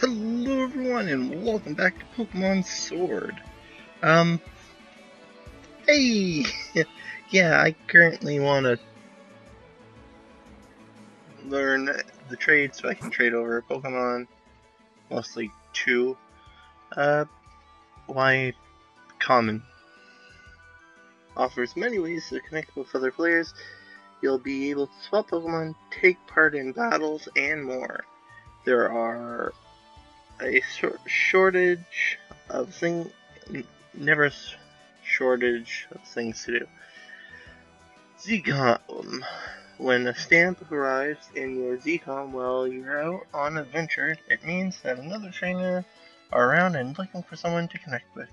Hello everyone and welcome back to Pokemon Sword. Um, hey! yeah, I currently want to learn the trade so I can trade over Pokemon, mostly two. Uh, why common? Offers many ways to connect with other players. You'll be able to swap Pokemon, take part in battles, and more. There are a shortage of things, never shortage of things to do. ZCOM. When a stamp arrives in your ZCOM while you're out on adventure, it means that another trainer are around and looking for someone to connect with.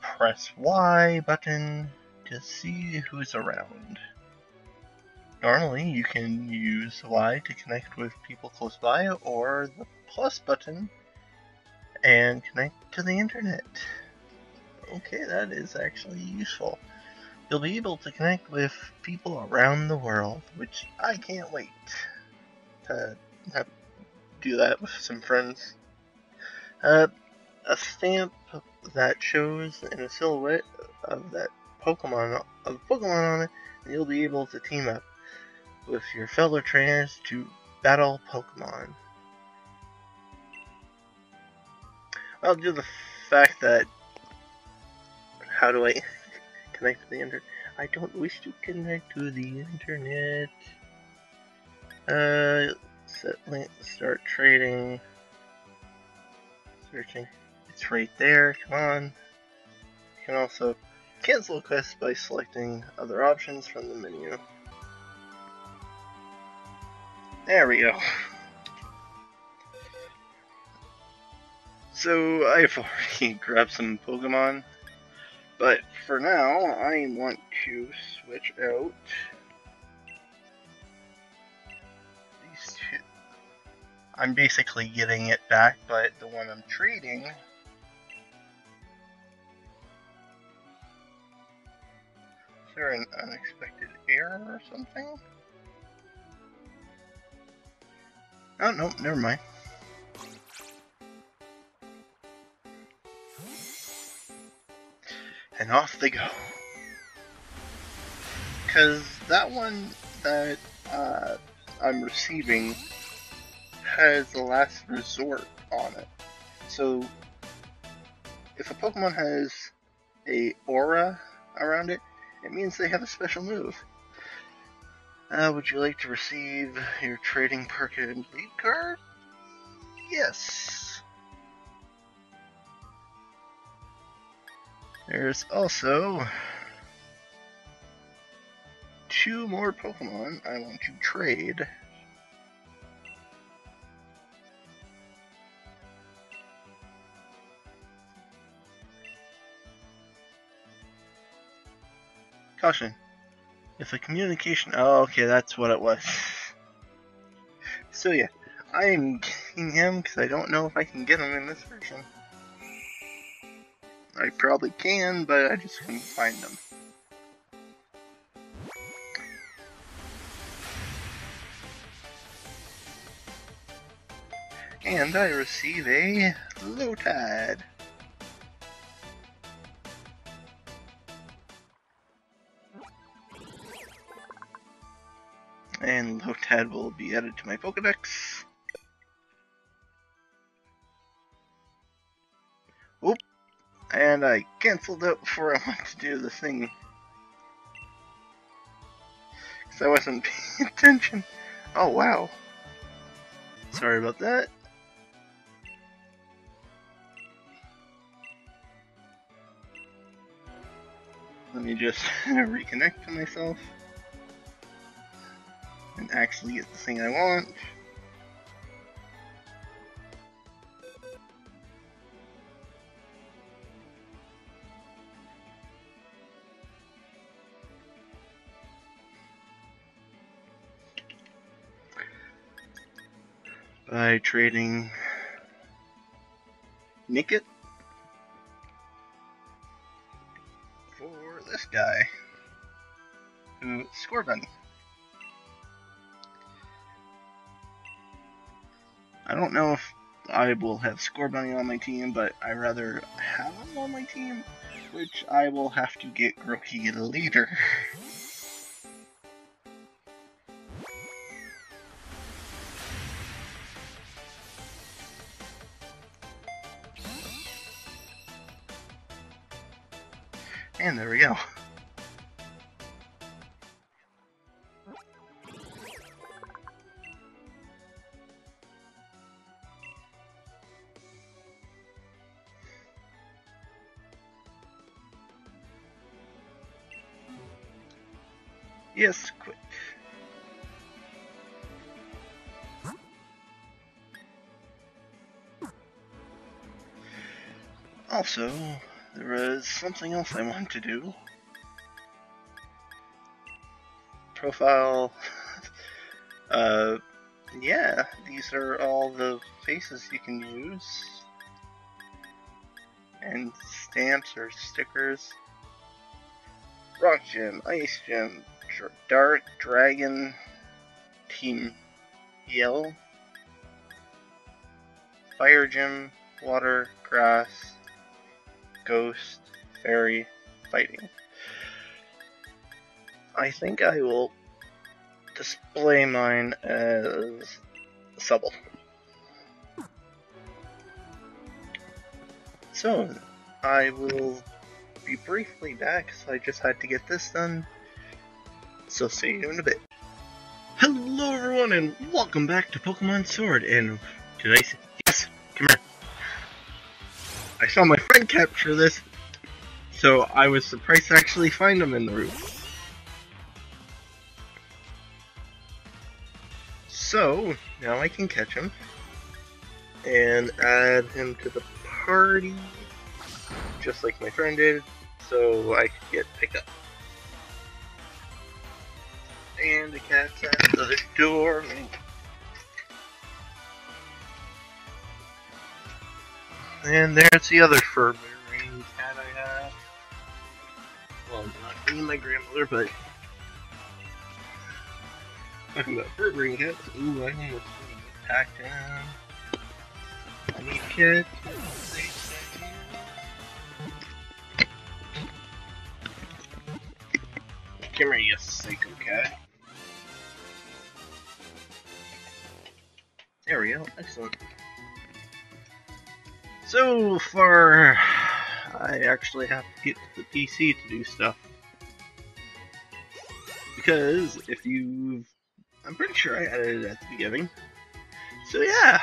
Press Y button to see who's around. Normally, you can use Y to connect with people close by, or the plus button and connect to the internet. Okay, that is actually useful. You'll be able to connect with people around the world, which I can't wait to have, do that with some friends. Uh, a stamp that shows in a silhouette of that Pokemon of Pokemon on it, and you'll be able to team up with your fellow trainers to battle Pokemon. I'll do the fact that how do I connect to the internet? I don't wish to connect to the internet. Uh, set link, start trading, searching. It's right there. Come on. You can also cancel a quest by selecting other options from the menu. There we go. So I've already grabbed some Pokemon, but for now I want to switch out these two. I'm basically getting it back, but the one I'm trading is there an unexpected error or something? Oh, no, never mind. And off they go. Because that one that uh, I'm receiving has the last resort on it. So, if a Pokemon has a aura around it, it means they have a special move. Uh, would you like to receive your trading perk and League Card? Yes. There's also two more Pokemon I want to trade. Caution. If a communication... Oh, okay, that's what it was. So yeah, I am getting him because I don't know if I can get him in this version. I probably can, but I just couldn't find him. And I receive a Lotad. And Lotad will be added to my Pokedex. Oop! And I cancelled out before I went to do the thing. Because I wasn't paying attention. Oh, wow. Sorry about that. Let me just reconnect to myself actually get the thing I want. By trading Nickit for this guy, who Scorbunny. I don't know if I will have Scorbunny on my team, but I rather have him on my team, which I will have to get Grookey later. And there we go. Also, there was something else I wanted to do. Profile. uh, yeah, these are all the faces you can use. And stamps or stickers. Rock Gym, Ice Gym, Dark Dragon, Team Yell, Fire Gym, Water, Grass, Ghost, Fairy, Fighting. I think I will display mine as Subble. So, I will be briefly back, so I just had to get this done. So see you in a bit. Hello everyone and welcome back to Pokemon Sword and today, yes, come here. I saw my friend capture this, so I was surprised to actually find him in the room. So, now I can catch him and add him to the party, just like my friend did, so I could get picked up. And the cat's at the door. And there's the other fur bearing cat I have. Well, not me my grandmother, but talking about fur bearing cats. Ooh, I almost in. I need kids. Come here, you psycho cat. There we go, excellent. So far, I actually have to get to the PC to do stuff. Because if you I'm pretty sure I added it at the beginning. So yeah.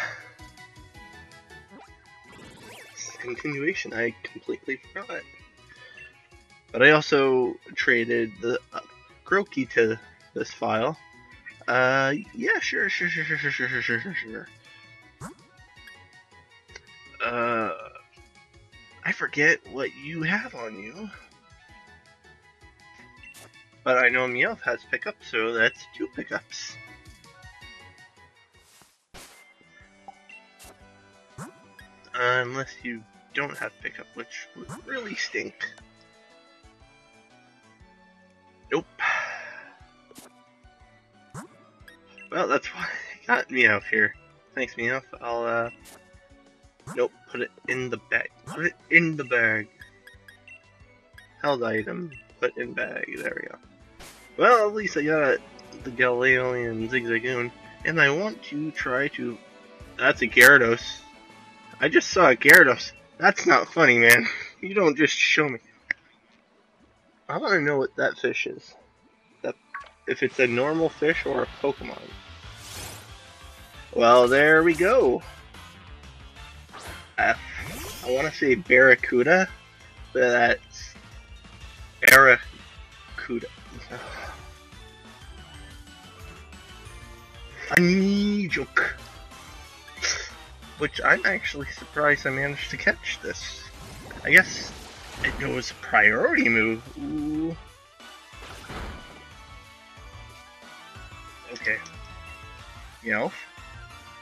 Continuation, I completely forgot. But I also traded the uh, Grookey to this file. Uh, yeah, sure, sure, sure, sure, sure, sure, sure, sure, I forget what you have on you. But I know Meowth has pickups, so that's two pickups. Unless you don't have pickup, which would really stink. Nope. Well, that's why I got Meowth here. Thanks, Meowth. I'll, uh... Nope, put it in the bag. Put it in the bag. Held item. Put in bag. There we go. Well, at least I got the Galarian Zigzagoon. And I want to try to... That's a Gyarados. I just saw a Gyarados. That's not funny, man. You don't just show me. I want to know what that fish is. That if it's a normal fish or a Pokemon. Well, there we go. F. I want to say Barracuda, but that's Barracuda. A joke. Which I'm actually surprised I managed to catch this. I guess it was a priority move. Ooh. Okay. You know,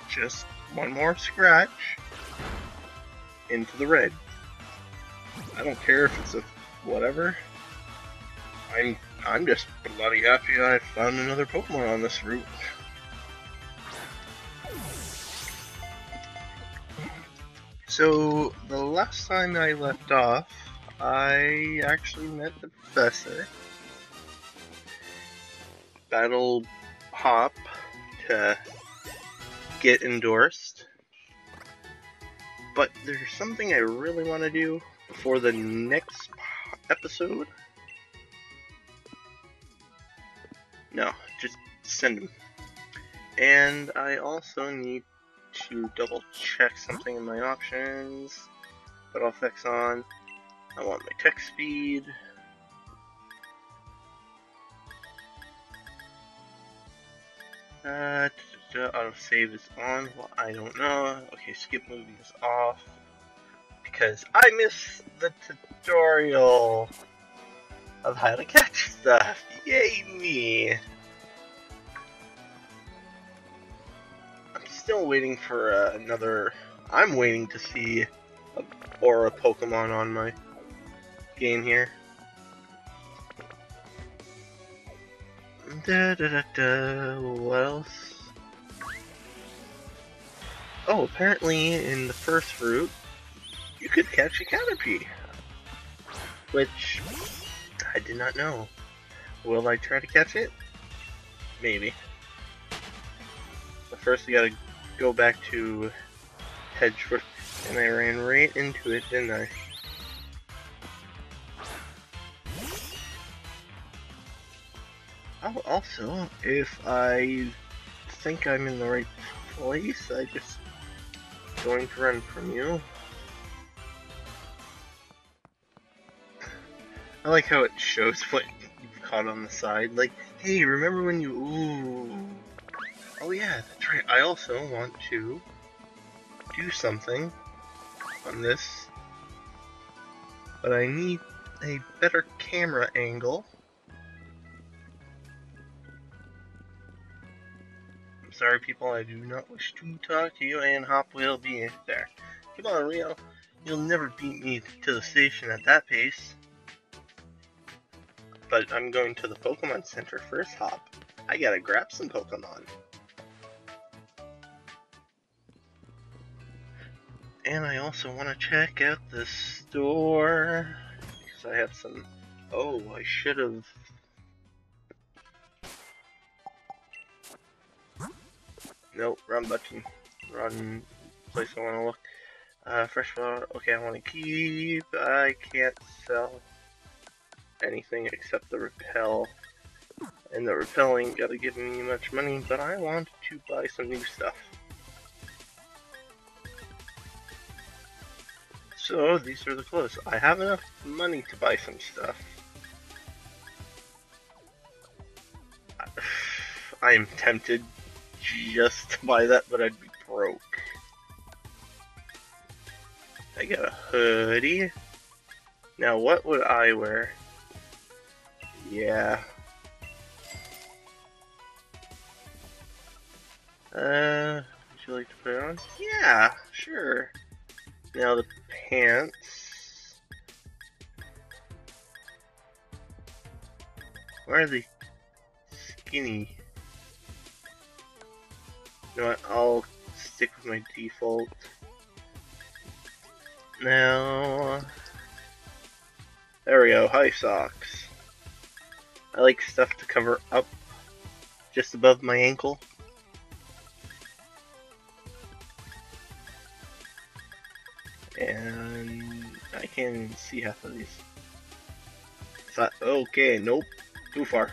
just one more scratch into the red. I don't care if it's a whatever. I'm I'm just bloody happy I found another Pokemon on this route. So, the last time I left off, I actually met the professor. Battle Hop to get endorsed. But there's something I really want to do before the next episode. No, just send him. And I also need to double check something in my options. Put all effects on. I want my text speed. Uh, auto save is on. Well, I don't know. Okay, skip movie is off because I missed the tutorial of how to catch stuff. Yay me! I'm still waiting for uh, another. I'm waiting to see a Aura Pokemon on my game here. Da da da da. What else? Oh, apparently in the first route, you could catch a Caterpie. Which I did not know. Will I try to catch it? Maybe. But first, we gotta go back to Wedgehurst, and I ran right into it, didn't I? Oh, also, if I think I'm in the right place, I just going to run from you. I like how it shows what you've caught on the side. Like, hey, remember when you... Ooh. Oh yeah, that's right. I also want to do something on this. But I need a better camera angle. Sorry people, I do not wish to talk to you and Hop will be there. Come on, Rio. You'll never beat me to the station at that pace. But I'm going to the Pokemon Center first, Hop. I gotta grab some Pokemon. And I also want to check out the store. Because I have some... Oh, I should have... Nope, wrong button. Wrong place I want to look. Uh, fresh flower. Okay, I want to keep. I can't sell anything except the repel. And the repel ain't gotta give me much money, but I want to buy some new stuff. So, these are the clothes. I have enough money to buy some stuff. I am tempted just to buy that, but I'd be broke. I got a hoodie. Now, what would I wear? Yeah. Uh, would you like to put it on? Yeah, sure. Now the pants. Why are they skinny? You know what, I'll stick with my default. Now, there we go, high socks. I like stuff to cover up just above my ankle. And I can't even see half of these. So, okay, nope, too far.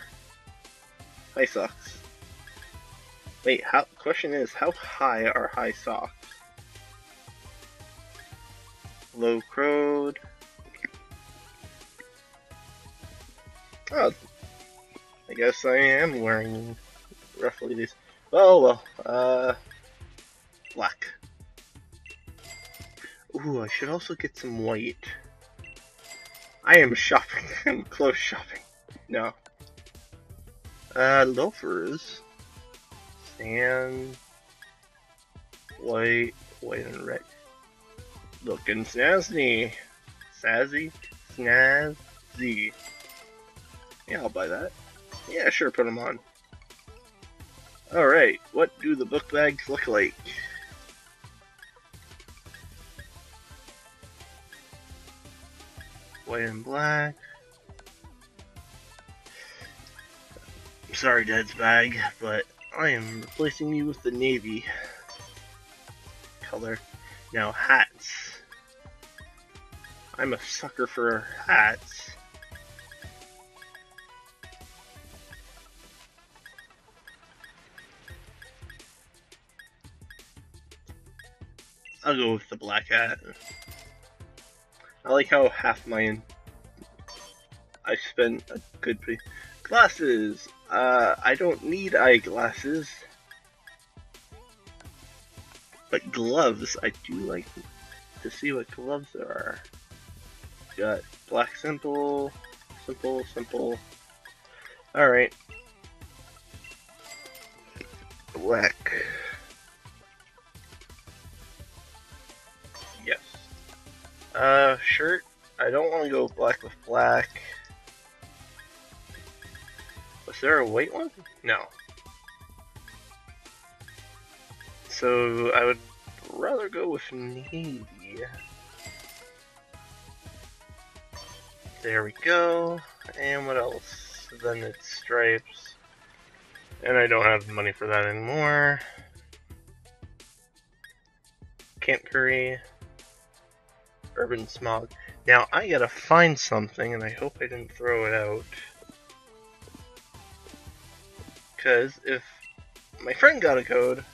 High socks. Wait, how? Question is, how high are high socks? Low crowed. Oh, I guess I am wearing roughly these. Oh well, uh, black. Ooh, I should also get some white. I am shopping. I'm close shopping. No. Uh, loafers. Sand. White, white and red. Looking snazzy. Sazzy. Snazzy. Yeah, I'll buy that. Yeah, sure, put them on. Alright, what do the book bags look like? white and black. I'm sorry, Dad's bag, but I am replacing you with the navy color. Now, hats. I'm a sucker for hats. I'll go with the black hat. I like how half my I spent a good pre glasses. Uh, I don't need eyeglasses, but gloves. I do like to see what gloves there are. Got black simple, simple, simple. All right, black. Yes. Uh, shirt. I don't want to go black with black. Was there a white one? No. So I would rather go with navy. There we go. And what else? Then it's stripes. And I don't have money for that anymore. Camp Curry urban smog. Now, I gotta find something, and I hope I didn't throw it out. Because if my friend got a code,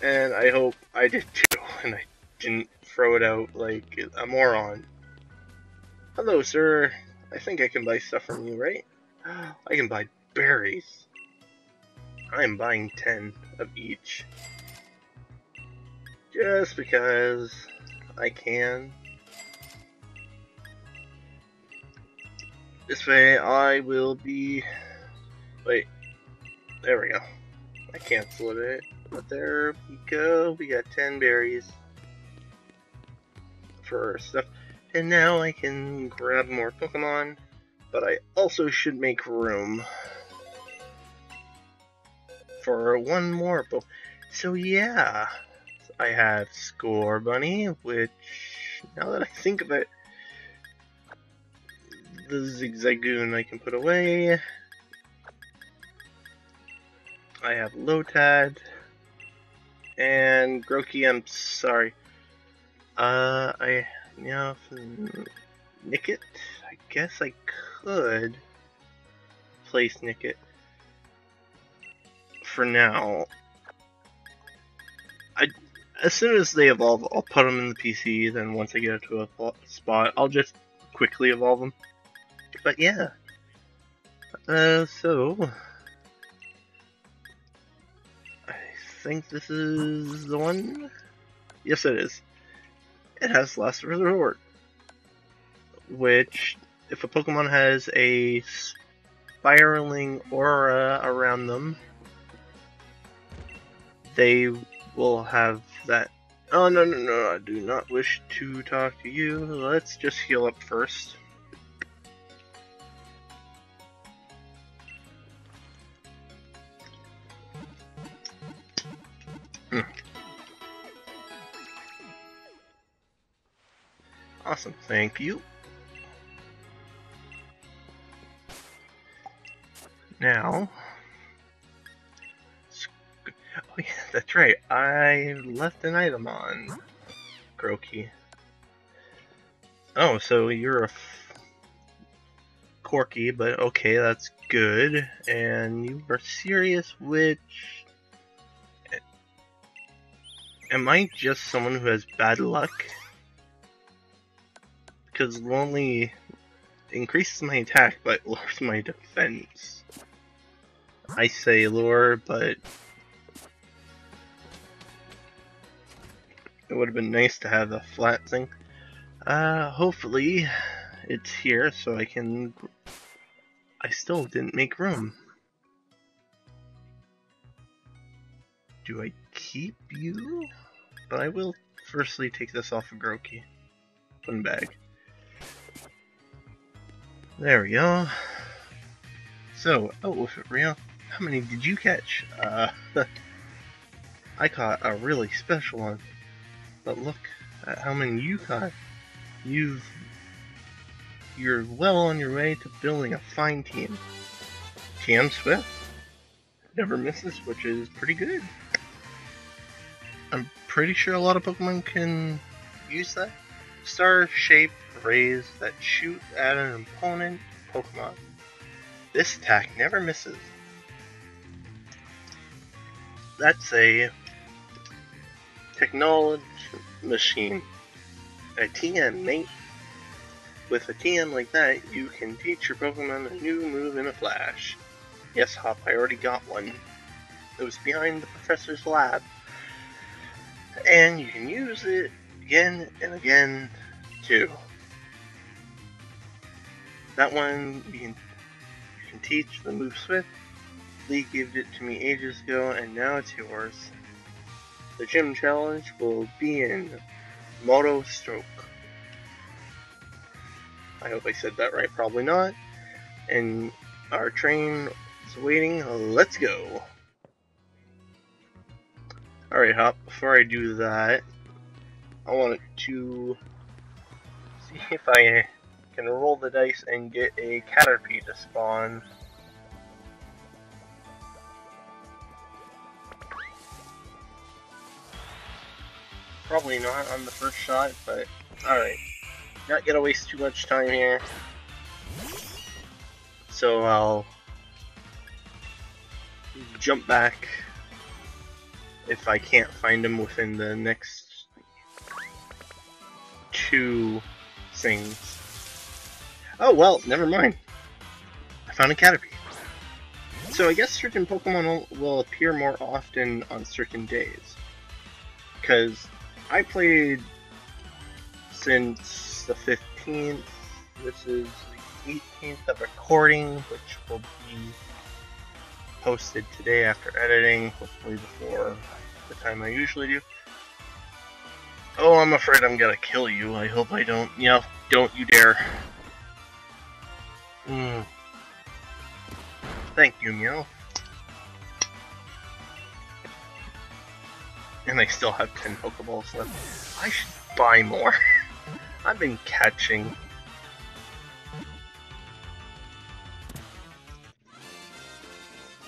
and I hope I did too, and I didn't throw it out like a moron. Hello, sir. I think I can buy stuff from you, right? I can buy berries. I am buying 10 of each just because I can. This way I will be... Wait, there we go. I canceled it, but there we go. We got 10 berries for stuff. And now I can grab more Pokemon, but I also should make room for one more. So yeah. I have Scorbunny, which, now that I think of it, the Zigzagoon I can put away. I have Lotad. And Grookey, I'm sorry. Uh, I, you know, Nickit, I guess I could place Nickit for now. I as soon as they evolve, I'll put them in the PC. Then once I get to a spot, I'll just quickly evolve them. But yeah. Uh, so I think this is the one. Yes, it is. It has Last Resort, which, if a Pokemon has a spiraling aura around them, they will have that. Oh, no, no, no, I do not wish to talk to you. Let's just heal up first. Awesome, thank you. Now, Oh yeah, that's right. I left an item on Grookey. Oh, so you're a Corky, but okay, that's good. And you are serious, which... Am I just someone who has bad luck? Because Lonely increases my attack, but lowers my defense. I say lure, but It would have been nice to have a flat thing. Uh, hopefully it's here so I can... I still didn't make room. Do I keep you? But I will firstly take this off of Grookey. One bag. There we go. So, oh, real? How many did you catch? Uh, I caught a really special one. But look at how many you caught. you've you're well on your way to building a fine team. TM Swift never misses, which is pretty good. I'm pretty sure a lot of Pokemon can use that. Star-shaped rays that shoot at an opponent Pokemon. This attack never misses. That's a technology machine. A TM, mate. With a TM like that, you can teach your Pokemon a new move in a flash. Yes, Hop, I already got one. It was behind the professor's lab. And you can use it again and again, too. That one, you can, you can teach the move Swift. Lee gave it to me ages ago, and now it's yours. The gym challenge will be in Moto Stroke. I hope I said that right, probably not. And our train is waiting. Let's go. Alright, Hop, before I do that, I want to see if I can roll the dice and get a Caterpie to spawn. Probably not on the first shot, but alright. Not gonna waste too much time here. So I'll jump back if I can't find him within the next two things. Oh well, never mind. I found a Caterpie. So I guess certain Pokemon will, appear more often on certain days. Because I played since the 15th. This is the 18th of recording, which will be posted today after editing, hopefully before the time I usually do. Oh, I'm afraid I'm gonna kill you. I hope I don't. Yeah, you know, don't you dare. Hmm. Thank you, Meow. And I still have 10 Pokeballs left. I should buy more. I've been catching.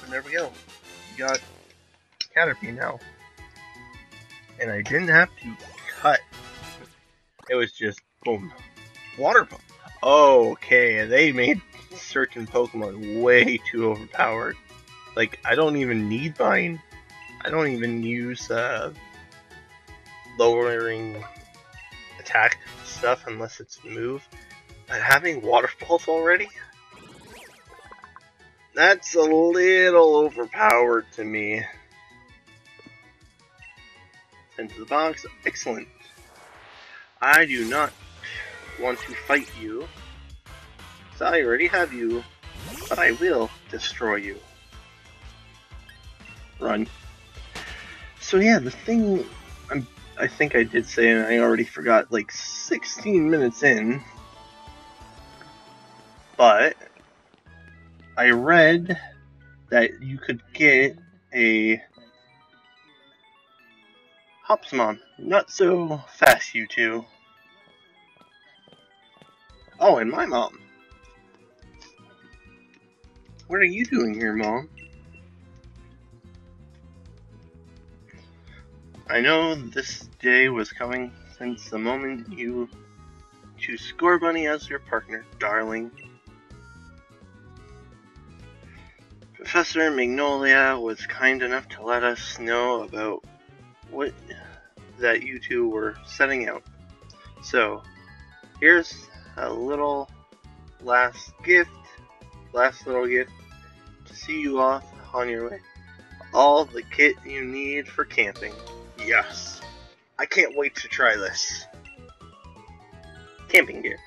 And there we go. We got Caterpie now. And I didn't have to cut. It was just boom. Water pump. Okay, they made certain Pokemon way too overpowered. Like, I don't even need mine. I don't even use uh, lowering attack stuff unless it's move. But having waterfalls already? That's a little overpowered to me. Into the box. Excellent. I do not want to fight you. I already have you, but I will destroy you. Run. So yeah, the thing I'm, I think I did say, and I already forgot, like 16 minutes in, but I read that you could get a Hopsmon. Not so fast, you two. Oh, and my mom. What are you doing here, Mom? I know this day was coming since the moment you choose Scorbunny as your partner, darling. Professor Magnolia was kind enough to let us know about what that you two were setting out. So, here's a little last gift, last little gift to see you off on your way. All the kit you need for camping. Yes. I can't wait to try this. Camping gear.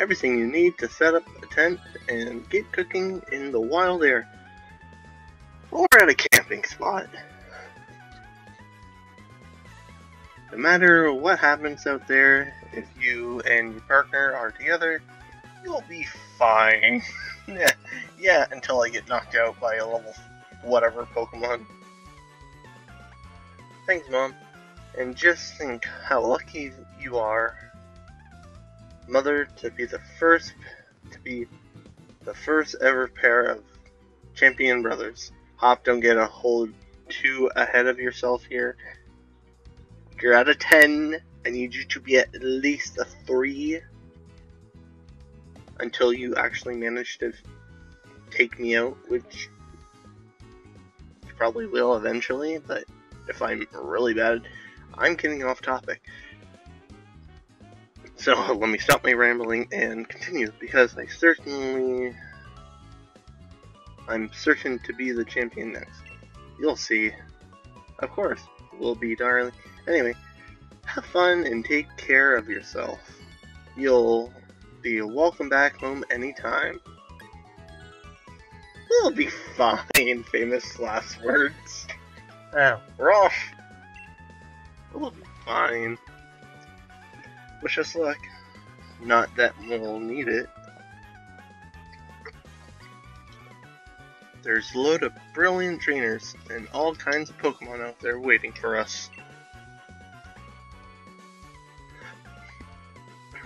Everything you need to set up a tent and get cooking in the wild air. Or at a camping spot. No matter what happens out there, if you and your partner are together, you'll be fine. yeah, yeah, until I get knocked out by a level whatever Pokemon. Thanks, Mom. And just think how lucky you are mother to be the first to be the first ever pair of champion brothers. Hop, don't get a hold too ahead of yourself here. You're at a 10. I need you to be at least a 3 until you actually manage to take me out, which you probably will eventually, but if I'm really bad, I'm getting off topic. So let me stop my rambling and continue, because I certainly... I'm certain to be the champion next. You'll see. Of course, we'll be darling. Anyway, have fun and take care of yourself. You'll be welcome back home anytime. We'll be fine, famous last words. Oh, we're off. We'll be fine. Wish us luck. Not that we'll need it. There's a load of brilliant trainers and all kinds of Pokemon out there waiting for us.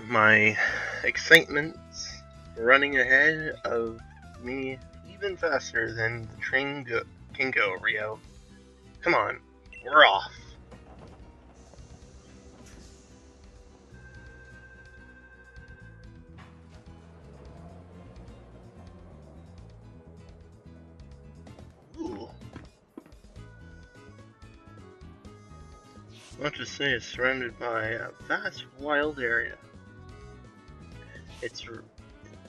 My excitement's running ahead of me even faster than the train go can go, Rio. Come on, we're off. Ooh. Let's just say it's surrounded by a vast wild area. It's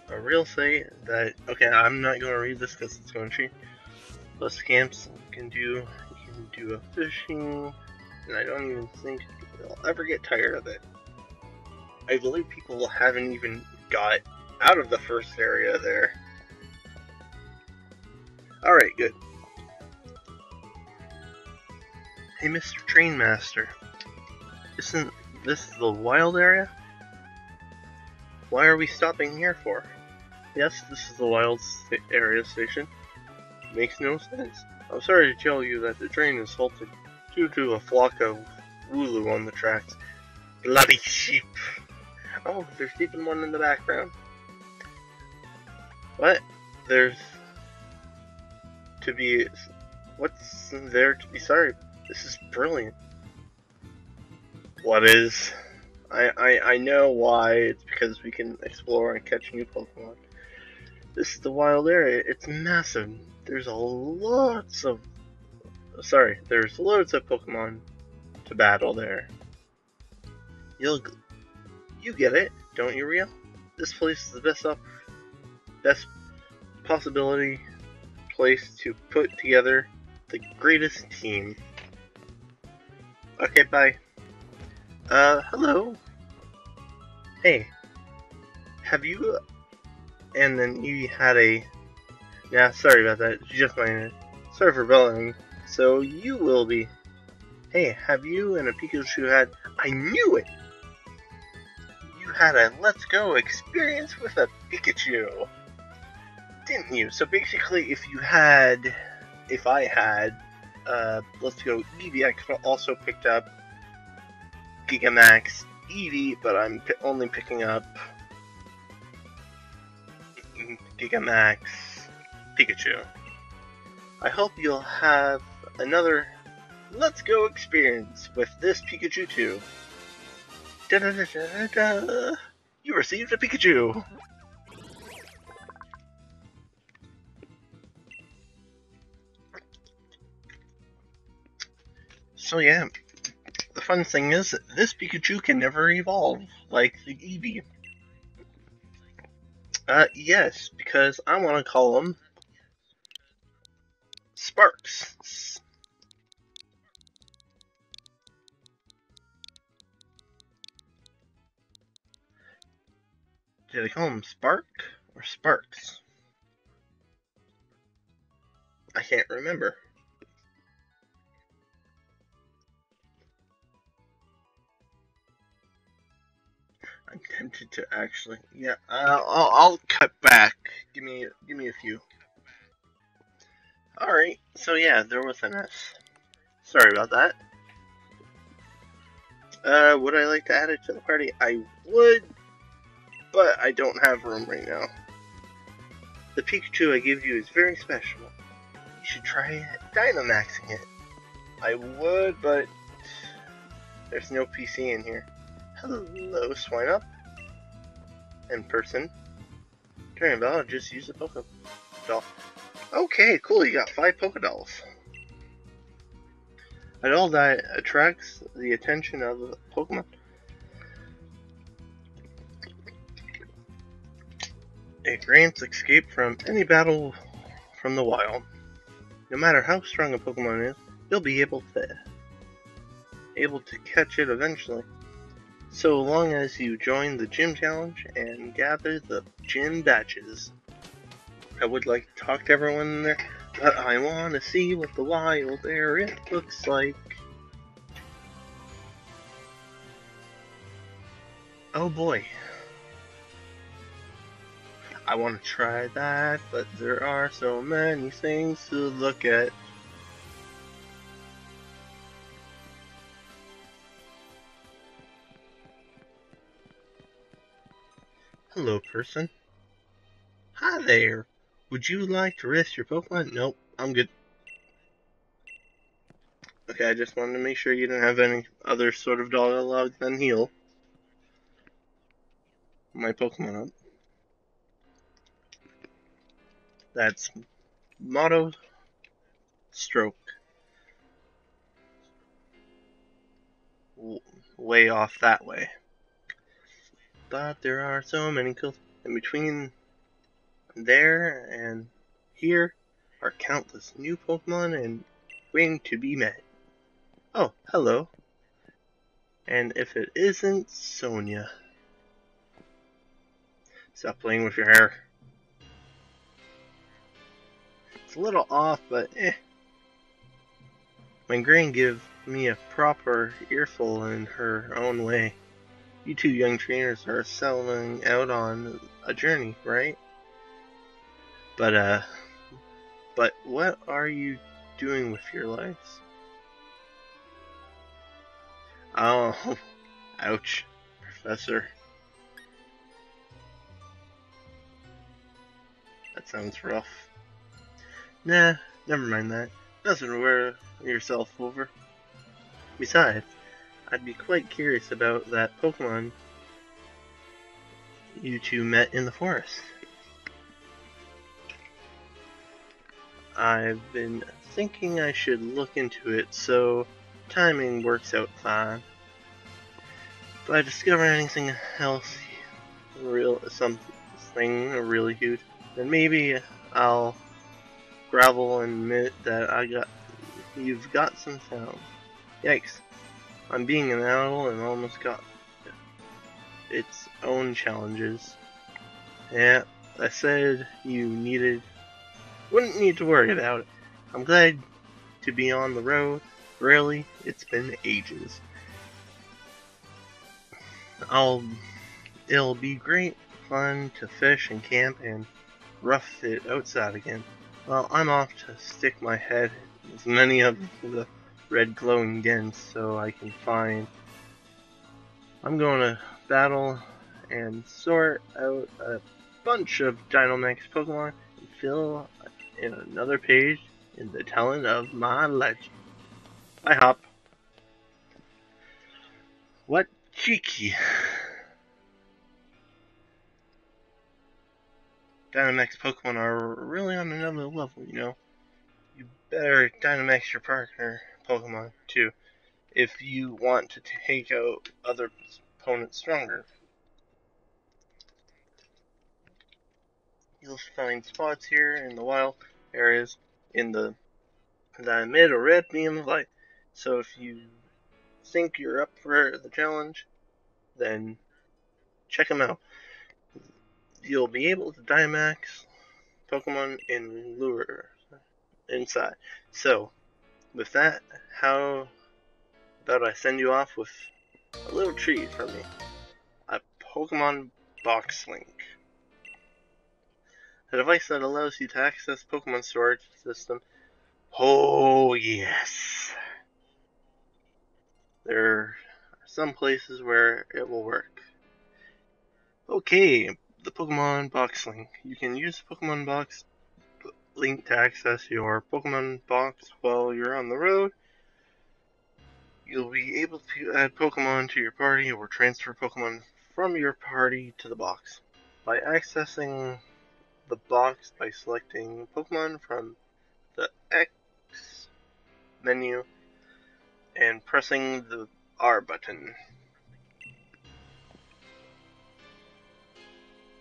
a real say that okay, I'm not going to read this because it's going to cheat. Plus camps can do you can do a fishing, and I don't even think they'll ever get tired of it. I believe people haven't even got out of the first area there. Alright, good. Hey, Mr. Trainmaster. Isn't this the wild area? Why are we stopping here for? Yes, this is the wild area station. Makes no sense. I'm sorry to tell you that the train is halted due to a flock of Wooloo on the tracks. Bloody sheep! Oh, there's even one in the background. What? There's to be. What's there to be sorry? This is brilliant. What is? I, I, I know why. It's because we can explore and catch new Pokemon. This is the wild area. It's massive. There's a lots of... Sorry, there's loads of Pokemon to battle there. You'll... You get it, don't you, Rio? This place is the best up... Best possibility place to put together the greatest team. Okay, bye. Uh, hello? Hey, have you... And then you had a... Yeah, sorry about that, just my... Sorry for bellowing. So, you will be... Hey, have you and a Pikachu had... I knew it! You had a Let's Go experience with a Pikachu! Didn't you? So basically, if you had... If I had... Uh, Let's Go Eevee, I could also picked up Gigamax Eevee, but I'm only picking up Gigamax Pikachu. I hope you'll have another Let's Go experience with this Pikachu too. Da -da -da you received a Pikachu! So yeah, the fun thing is, this Pikachu can never evolve, like the Eevee. Uh, yes, because I want to call them Sparks. Did I call them Spark or Sparks? I can't remember. I'm tempted to actually. Yeah, I'll, I'll, I'll cut back. Give me, give me a few. All right. So yeah, there was an S. Sorry about that. Uh, would I like to add it to the party? I would, but I don't have room right now. The Pikachu I give you is very special. You should try Dynamaxing it. I would, but there's no PC in here. Hello, Swinub. In person. Turnabout, I'll just use the Poké Doll. Okay, cool, you got five Poké Dolls. A doll that attracts the attention of Pokemon. It grants escape from any battle from the wild. No matter how strong a Pokemon is, you'll be able to able to catch it eventually. So long as you join the gym challenge and gather the gym badges. I would like to talk to everyone in there, but I want to see what the wild area looks like. Oh boy. I want to try that, but there are so many things to look at. Hello, person. Hi there. Would you like to rest your Pokemon? Nope, I'm good. Okay, I just wanted to make sure you didn't have any other sort of dialogue than heal. My Pokemon up. That's motto stroke. way off that way. But there are so many cool in between there and here are countless new Pokemon and waiting to be met. Oh, hello. And if it isn't Sonia. Stop playing with your hair. It's a little off, but eh. My Gran give me a proper earful in her own way. You two young trainers are selling out on a journey, right? But, uh, but what are you doing with your lives? Oh, ouch, Professor. That sounds rough. Nah, never mind that. Nothing to worry yourself over. Besides, I'd be quite curious about that Pokemon you two met in the forest. I've been thinking I should look into it so timing works out fine. If I discover anything else real something really huge, then maybe I'll gravel and admit that I got you've got some sound. Yikes. I'm being an owl and almost got its own challenges. Yeah, I said you needed wouldn't need to worry about it. I'm glad to be on the road. Really, it's been ages. I'll it'll be great fun to fish and camp and rough it outside again. Well, I'm off to stick my head as many of the red glowing dens so I can find. I'm going to battle and sort out a bunch of Dynamax Pokemon and fill in another page in the telling of my legend. I hop. What cheeky. Dynamax Pokemon are really on another level, you know. You better Dynamax your partner Pokemon too, if you want to take out other opponents stronger. You'll find spots here in the wild areas in the that a red beam of light. So if you think you're up for the challenge, then check them out. You'll be able to Dynamax Pokemon in lure inside. So, with that, how about I send you off with a little treat from me? A Pokemon Box Link. A device that allows you to access Pokemon storage system. Oh yes! There are some places where it will work. Okay, the Pokemon box link. You can use the Pokemon box link to access your Pokemon box while you're on the road. You'll be able to add Pokemon to your party or transfer Pokemon from your party to the box. By accessing the box by selecting Pokemon from the X menu and pressing the R button.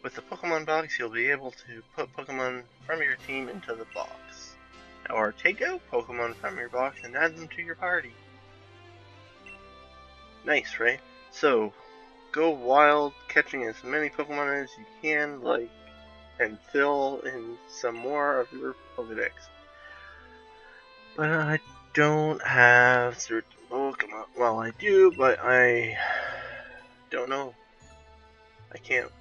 With the Pokemon box, you'll be able to put Pokemon from your team into the box. Or take out Pokemon from your box and add them to your party. Nice, right? So, go wild, catching as many Pokemon as you can, like, and fill in some more of your Pokedex. But I don't have certain Pokemon. Well, I do, but I don't know. I can't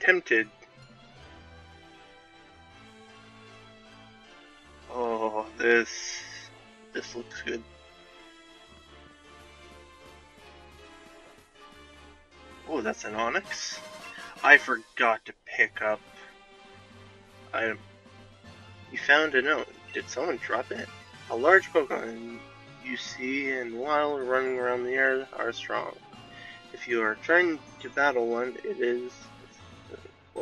Tempted. Oh, this this looks good. Oh, that's an Onix. I forgot to pick up item. You found a note. Did someone drop it? A large Pokemon you see and while running around the air are strong. If you are trying to battle one, it is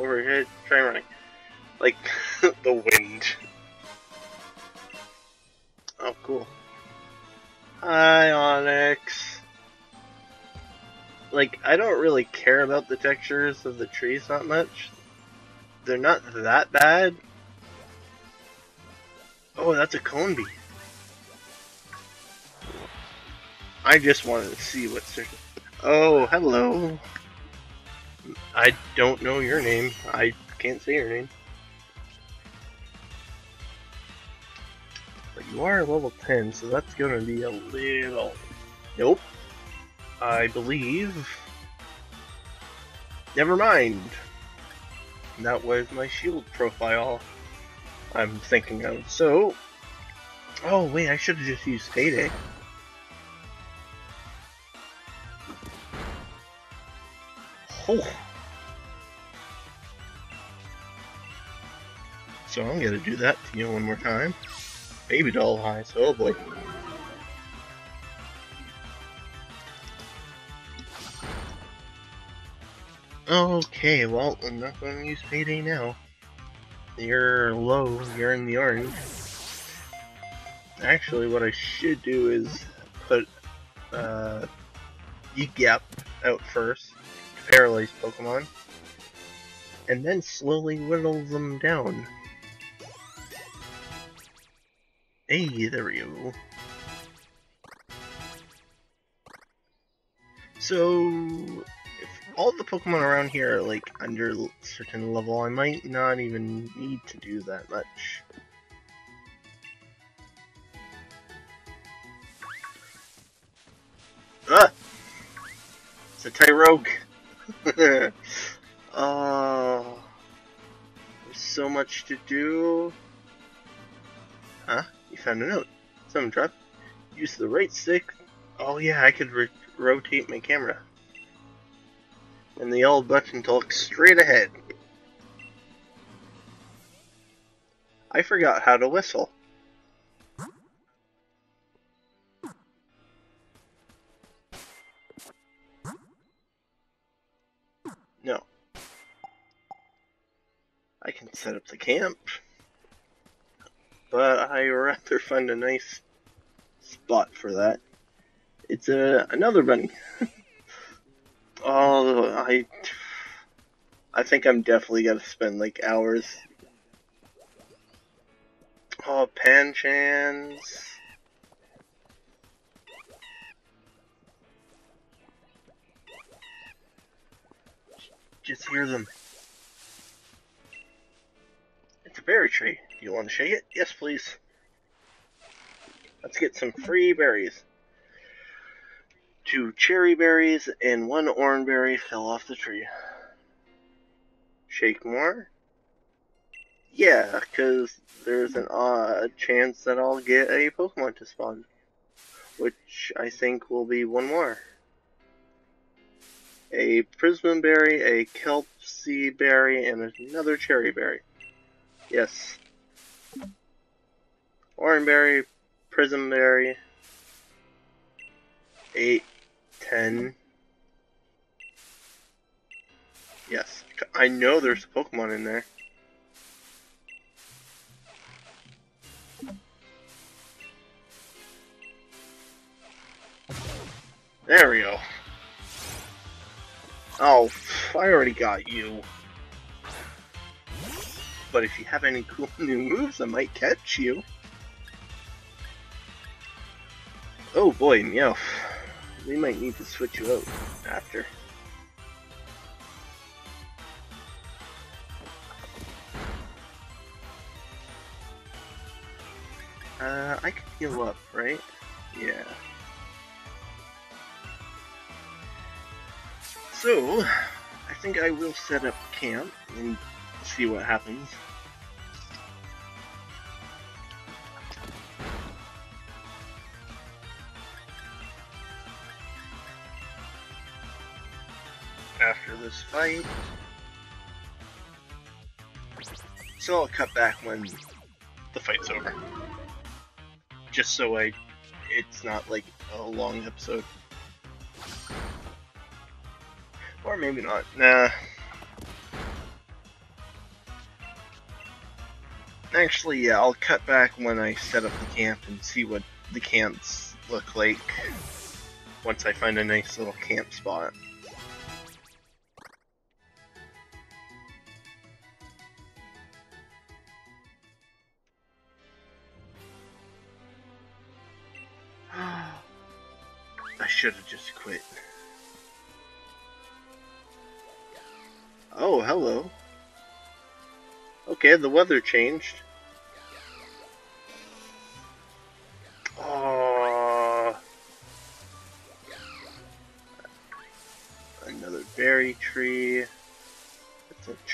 overhead, try running. Like, the wind. Oh, cool. Hi, Onix. Like, I don't really care about the textures of the trees that much. They're not that bad. Oh, that's a Combee. I just wanted to see what's there. Oh, hello. I don't know your name. I can't say your name. But you are level 10, so that's going to be a little... Nope. I believe... Never mind. That was my shield profile I'm thinking of. So... Oh, wait, I should have just used Payday. Oh. So I'm gonna do that to you one more time. Baby doll eyes, oh boy. Okay, well, I'm not to use Payday now. You're low, you're in the orange. Actually, what I should do is put uh, Gap out first paralyze Pokemon, and then slowly whittle them down. Hey, there we go. So, if all the Pokemon around here are like under certain level, I might not even need to do that much. Ah! It's a Tyrogue! oh, there's so much to do. Huh? You found a note. Someone dropped. Use the right stick. Oh yeah, I could rotate my camera. And the old button to look straight ahead. I forgot how to whistle. I can set up the camp. But I rather find a nice spot for that. It's a, another bunny. oh, I... I think I'm definitely gonna spend like hours. Oh, Panchams. just hear them. It's a berry tree. Do you want to shake it? Yes, please. Let's get some free berries. Two Cheri berries and one Oran berry fell off the tree. Shake more? Yeah, because there's an odd chance that I'll get a Pokemon to spawn. Which I think will be one more. a Persim berry, a Kelpsy berry, and another Cheri berry. Yes. Oranberry, Persim berry, 8, 10. Yes, I know there's a Pokemon in there. There we go. Oh, I already got you. But if you have any cool new moves, I might catch you. Oh boy, Meowth. We might need to switch you out after. Uh, I can heal up, right? Yeah. So, I think I will set up camp and see what happens. After this fight. So I'll cut back when the fight's over. Just so I, it's not like a long episode. Or maybe not. Nah. Actually, yeah, I'll cut back when I set up the camp and see what the camps look like once I find a nice little camp spot. I should have just quit. Oh, hello. Okay, the weather changed.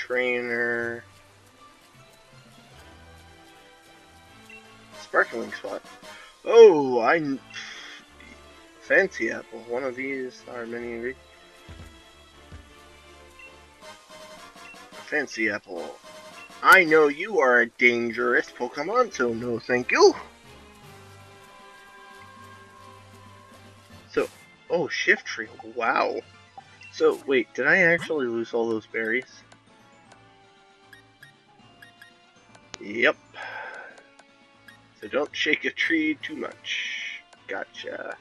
Trainer. Sparkling spot. Oh, I fancy apple. One of these are many of these Fancy Apple. I know you are a dangerous Pokemon, so no thank you. So, oh, Shiftry, wow. So, wait, did I actually lose all those berries? Yep. So don't shake a tree too much. Gotcha.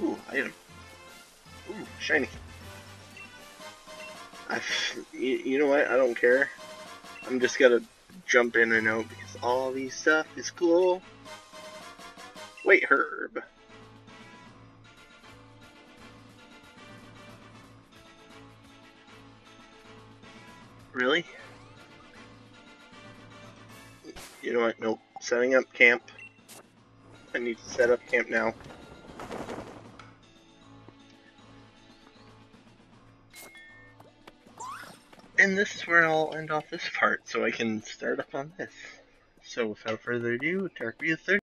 Ooh, item. Ooh, shiny. I, you know what? I don't care. I'm just gonna jump in and out because all these stuff is cool. Wait, Herb. Really? You know what? Nope. Setting up camp. I need to set up camp now. And this is where I'll end off this part, so I can start up on this. So without further ado, Tarkvia 30.